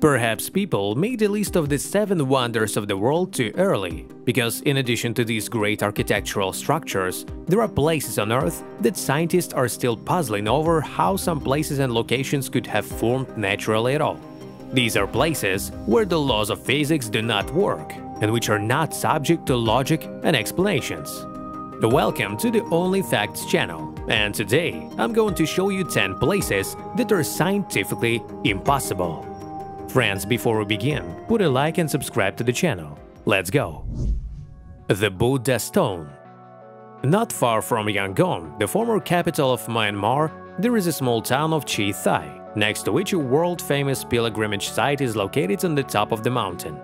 Perhaps people made a list of the seven wonders of the world too early, because in addition to these great architectural structures, there are places on Earth that scientists are still puzzling over how some places and locations could have formed naturally at all. These are places where the laws of physics do not work, and which are not subject to logic and explanations. Welcome to the Only Facts channel, and today I'm going to show you 10 places that are scientifically impossible. Friends, before we begin, put a like and subscribe to the channel. Let's go! The Buddha Stone Not far from Yangon, the former capital of Myanmar, there is a small town of Chi Thai, next to which a world-famous pilgrimage site is located on the top of the mountain.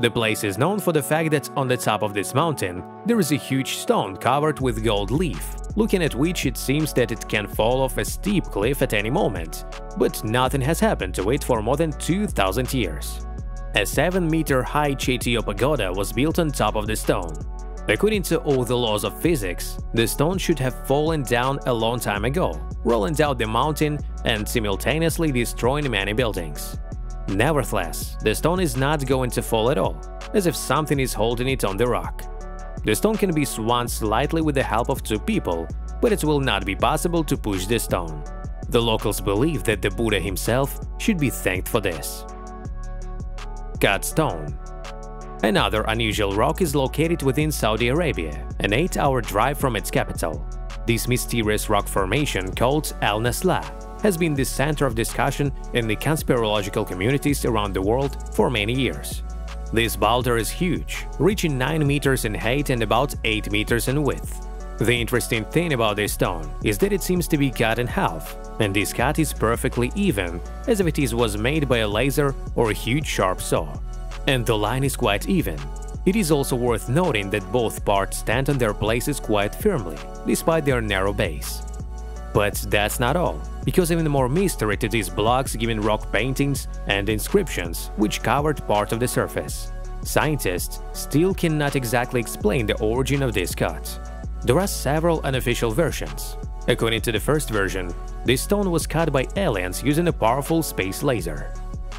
The place is known for the fact that on the top of this mountain there is a huge stone covered with gold leaf, looking at which it seems that it can fall off a steep cliff at any moment, but nothing has happened to it for more than 2000 years. A 7-meter high Chaitya pagoda was built on top of the stone. According to all the laws of physics, the stone should have fallen down a long time ago, rolling down the mountain and simultaneously destroying many buildings. Nevertheless, the stone is not going to fall at all, as if something is holding it on the rock. The stone can be swung slightly with the help of two people, but it will not be possible to push the stone. The locals believe that the Buddha himself should be thanked for this. Cut Stone Another unusual rock is located within Saudi Arabia, an 8-hour drive from its capital. This mysterious rock formation, called Al Nasla, has been the center of discussion in the conspirological communities around the world for many years. This boulder is huge, reaching 9 meters in height and about 8 meters in width. The interesting thing about this stone is that it seems to be cut in half, and this cut is perfectly even, as if it was made by a laser or a huge sharp saw. And the line is quite even. It is also worth noting that both parts stand on their places quite firmly, despite their narrow base. But that's not all, because even more mystery to these blocks given rock paintings and inscriptions which covered part of the surface. Scientists still cannot exactly explain the origin of this cut. There are several unofficial versions. According to the first version, this stone was cut by aliens using a powerful space laser.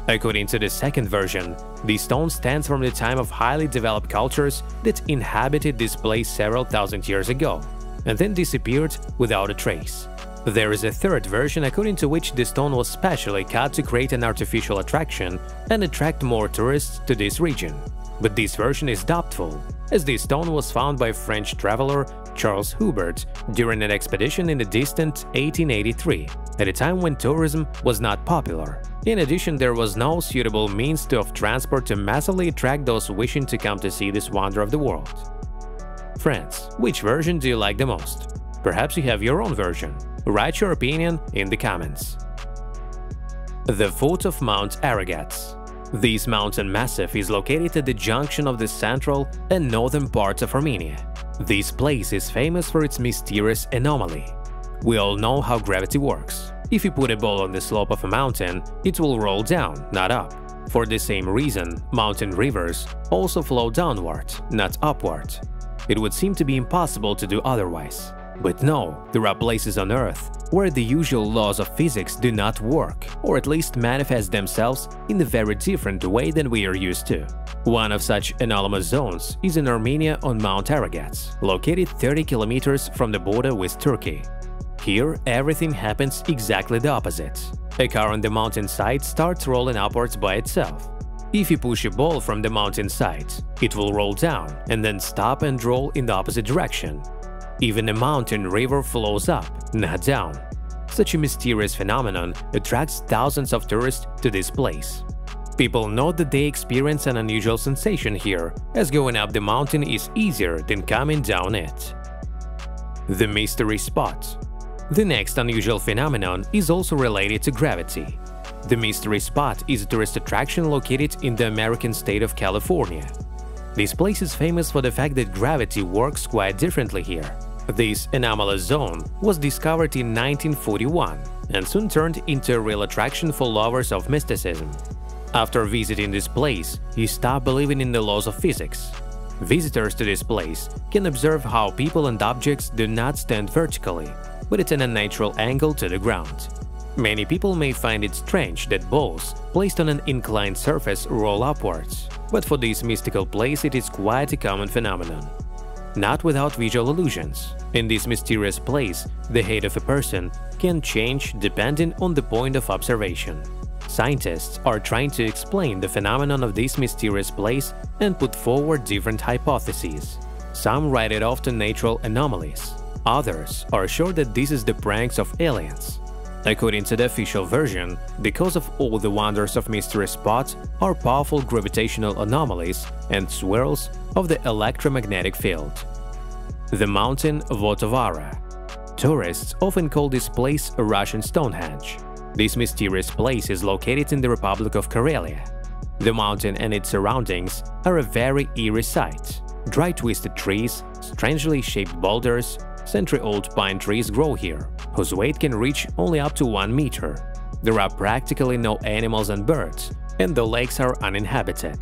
According to the second version, this stone stands from the time of highly developed cultures that inhabited this place several thousand years ago, and then disappeared without a trace. There is a third version according to which the stone was specially cut to create an artificial attraction and attract more tourists to this region. But this version is doubtful, as this stone was found by French traveler Charles Hubert during an expedition in the distant 1883, at a time when tourism was not popular. In addition, there was no suitable means of transport to massively attract those wishing to come to see this wonder of the world. Friends, which version do you like the most? Perhaps you have your own version. Write your opinion in the comments. The foot of Mount Aragats This mountain massif is located at the junction of the central and northern parts of Armenia. This place is famous for its mysterious anomaly. We all know how gravity works. If you put a ball on the slope of a mountain, it will roll down, not up. For the same reason, mountain rivers also flow downward, not upward. It would seem to be impossible to do otherwise. But no, there are places on Earth where the usual laws of physics do not work, or at least manifest themselves in a very different way than we are used to. One of such anomalous zones is in Armenia on Mount Aragats, located 30 kilometers from the border with Turkey. Here, everything happens exactly the opposite. A car on the mountainside starts rolling upwards by itself. If you push a ball from the mountainside, it will roll down and then stop and roll in the opposite direction, even a mountain river flows up, not down. Such a mysterious phenomenon attracts thousands of tourists to this place. People note that they experience an unusual sensation here, as going up the mountain is easier than coming down it. The Mystery Spot The next unusual phenomenon is also related to gravity. The Mystery Spot is a tourist attraction located in the American state of California. This place is famous for the fact that gravity works quite differently here. This anomalous zone was discovered in 1941 and soon turned into a real attraction for lovers of mysticism. After visiting this place, you stop believing in the laws of physics. Visitors to this place can observe how people and objects do not stand vertically, but at an unnatural angle to the ground. Many people may find it strange that balls placed on an inclined surface roll upwards, but for this mystical place it is quite a common phenomenon. Not without visual illusions. In this mysterious place, the height of a person can change depending on the point of observation. Scientists are trying to explain the phenomenon of this mysterious place and put forward different hypotheses. Some write it off to natural anomalies. Others are sure that this is the pranks of aliens. According to the official version, cause of all the wonders of mystery spots are powerful gravitational anomalies and swirls of the electromagnetic field. The mountain Vottovaara Tourists often call this place a Russian Stonehenge. This mysterious place is located in the Republic of Karelia. The mountain and its surroundings are a very eerie sight. Dry twisted trees, strangely shaped boulders, century-old pine trees grow here, whose weight can reach only up to 1 meter. There are practically no animals and birds, and the lakes are uninhabited.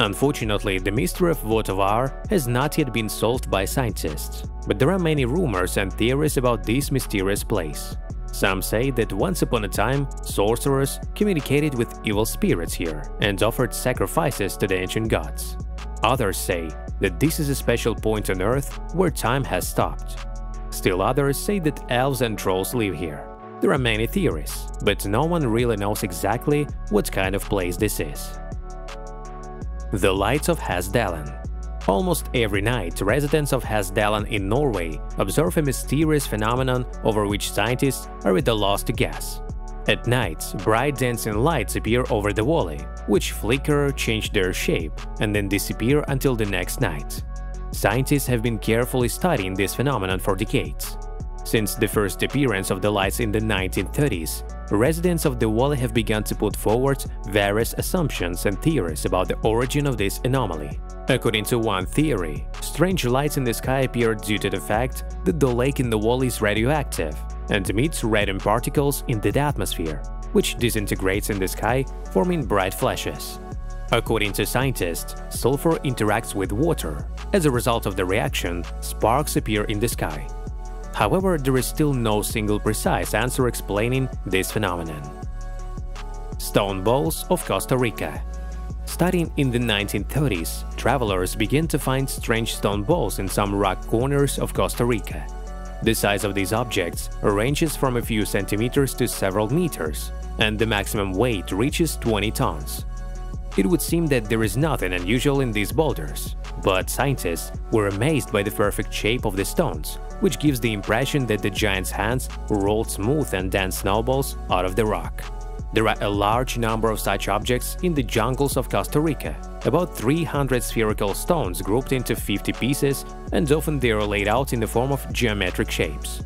Unfortunately, the mystery of Votovar has not yet been solved by scientists, but there are many rumors and theories about this mysterious place. Some say that once upon a time, sorcerers communicated with evil spirits here and offered sacrifices to the ancient gods. Others say that this is a special point on Earth where time has stopped. Still others say that elves and trolls live here. There are many theories, but no one really knows exactly what kind of place this is. The Lights of Hessdalen Almost every night, residents of Hessdalen in Norway observe a mysterious phenomenon over which scientists are at a loss to guess. At night, bright dancing lights appear over the valley, which flicker, change their shape, and then disappear until the next night. Scientists have been carefully studying this phenomenon for decades. Since the first appearance of the lights in the 1930s, residents of the valley have begun to put forward various assumptions and theories about the origin of this anomaly. According to one theory, strange lights in the sky appear due to the fact that the lake in the valley is radioactive and emits radium particles into the atmosphere, which disintegrates in the sky, forming bright flashes. According to scientists, sulfur interacts with water. As a result of the reaction, sparks appear in the sky. However, there is still no single precise answer explaining this phenomenon. Stone Balls of Costa Rica Starting in the 1930s, travelers began to find strange stone balls in some rock corners of Costa Rica. The size of these objects ranges from a few centimeters to several meters, and the maximum weight reaches 20 tons. It would seem that there is nothing unusual in these boulders, but scientists were amazed by the perfect shape of the stones, which gives the impression that the giant's hands rolled smooth and dense snowballs out of the rock. There are a large number of such objects in the jungles of Costa Rica, about 300 spherical stones grouped into 50 pieces, and often they are laid out in the form of geometric shapes.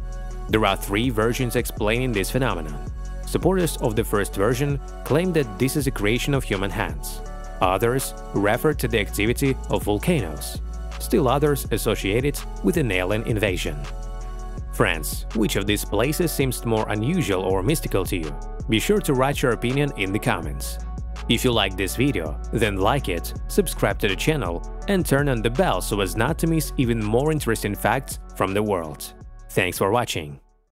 There are three versions explaining this phenomenon. Supporters of the first version claim that this is a creation of human hands. Others refer to the activity of volcanoes. Still others associate it with an alien invasion. Friends, which of these places seems more unusual or mystical to you? Be sure to write your opinion in the comments. If you like this video, then like it, subscribe to the channel and turn on the bell so as not to miss even more interesting facts from the world. Thanks for watching.